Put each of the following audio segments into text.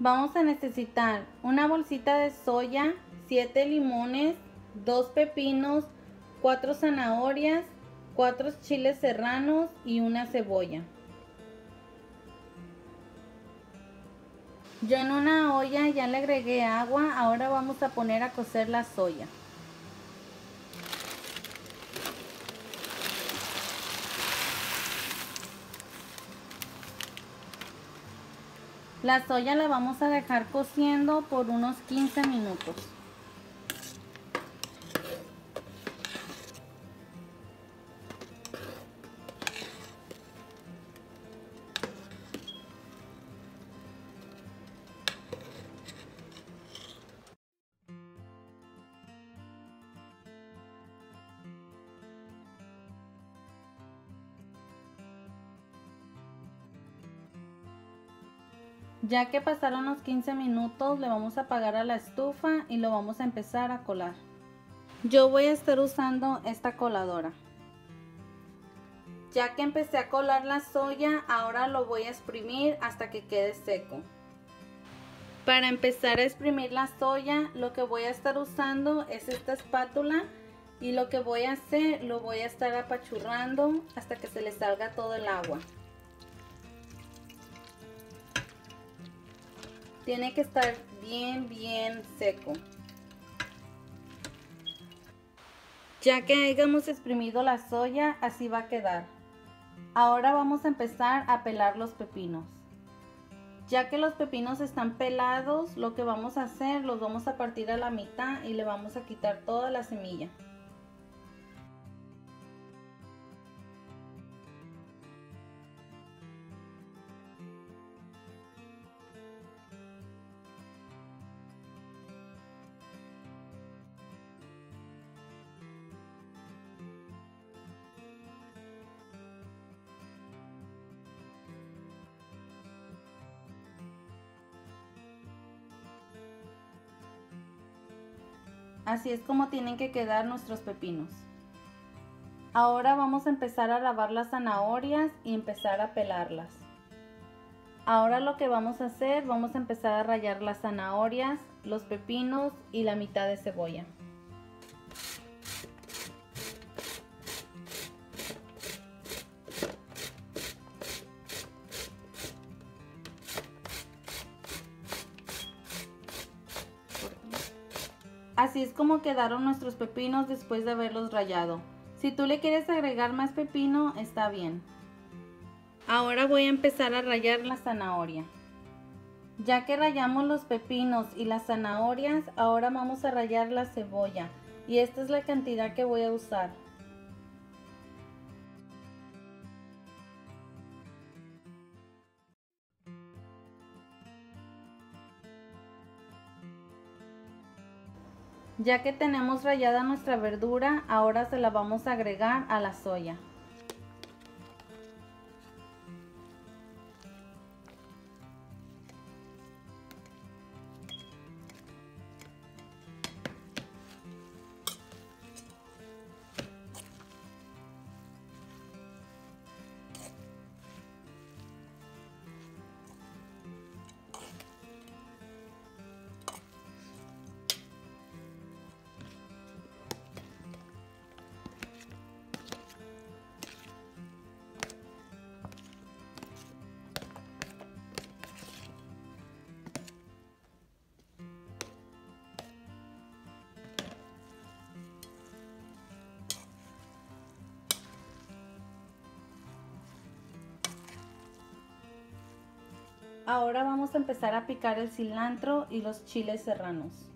Vamos a necesitar una bolsita de soya, 7 limones, 2 pepinos, 4 zanahorias, 4 chiles serranos y una cebolla. Yo en una olla ya le agregué agua, ahora vamos a poner a cocer la soya. La soya la vamos a dejar cociendo por unos 15 minutos. Ya que pasaron los 15 minutos, le vamos a apagar a la estufa y lo vamos a empezar a colar. Yo voy a estar usando esta coladora. Ya que empecé a colar la soya, ahora lo voy a exprimir hasta que quede seco. Para empezar a exprimir la soya, lo que voy a estar usando es esta espátula y lo que voy a hacer, lo voy a estar apachurrando hasta que se le salga todo el agua. Tiene que estar bien bien seco. Ya que hayamos exprimido la soya así va a quedar. Ahora vamos a empezar a pelar los pepinos. Ya que los pepinos están pelados lo que vamos a hacer los vamos a partir a la mitad y le vamos a quitar toda la semilla Así es como tienen que quedar nuestros pepinos. Ahora vamos a empezar a lavar las zanahorias y empezar a pelarlas. Ahora lo que vamos a hacer, vamos a empezar a rallar las zanahorias, los pepinos y la mitad de cebolla. Así es como quedaron nuestros pepinos después de haberlos rayado. Si tú le quieres agregar más pepino, está bien. Ahora voy a empezar a rayar la zanahoria. Ya que rayamos los pepinos y las zanahorias, ahora vamos a rayar la cebolla. Y esta es la cantidad que voy a usar. Ya que tenemos rayada nuestra verdura, ahora se la vamos a agregar a la soya. Ahora vamos a empezar a picar el cilantro y los chiles serranos.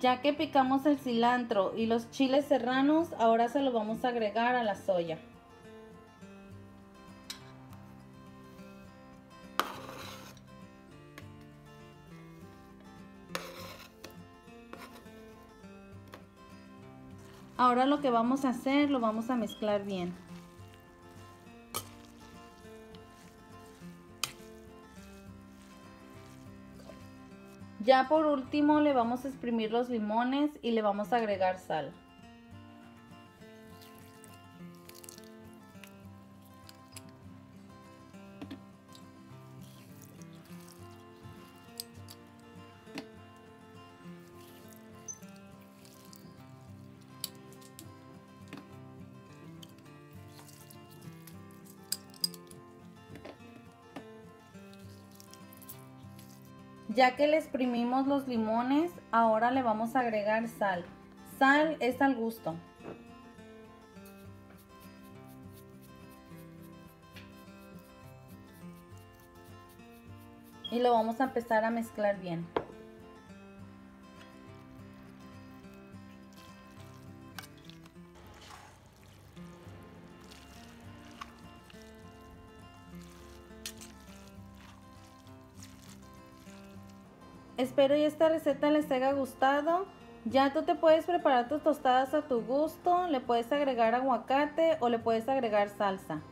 Ya que picamos el cilantro y los chiles serranos, ahora se lo vamos a agregar a la soya. Ahora lo que vamos a hacer, lo vamos a mezclar bien. Ya por último le vamos a exprimir los limones y le vamos a agregar sal. Ya que le exprimimos los limones, ahora le vamos a agregar sal. Sal es al gusto. Y lo vamos a empezar a mezclar bien. Espero y esta receta les haya gustado. Ya tú te puedes preparar tus tostadas a tu gusto, le puedes agregar aguacate o le puedes agregar salsa.